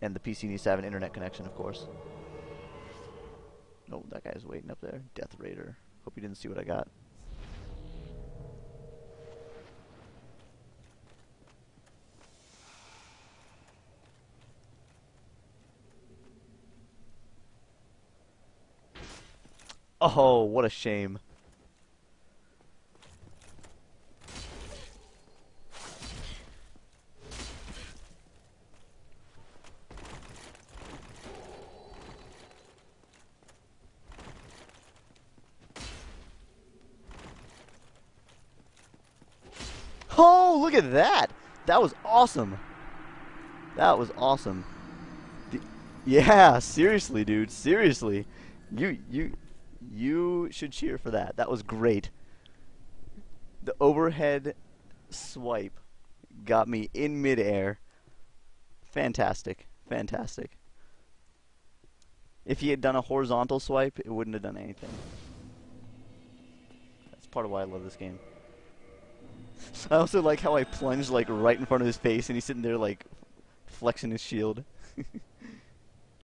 and the PC needs to have an internet connection, of course. Oh, that guy's waiting up there. Death Raider. Hope you didn't see what I got. Oh, what a shame. Oh, look at that! That was awesome. That was awesome. Yeah, seriously, dude. Seriously. You you you should cheer for that. That was great. The overhead swipe got me in midair. Fantastic. Fantastic. If he had done a horizontal swipe, it wouldn't have done anything. That's part of why I love this game. I also like how I plunged like right in front of his face and he's sitting there like flexing his shield.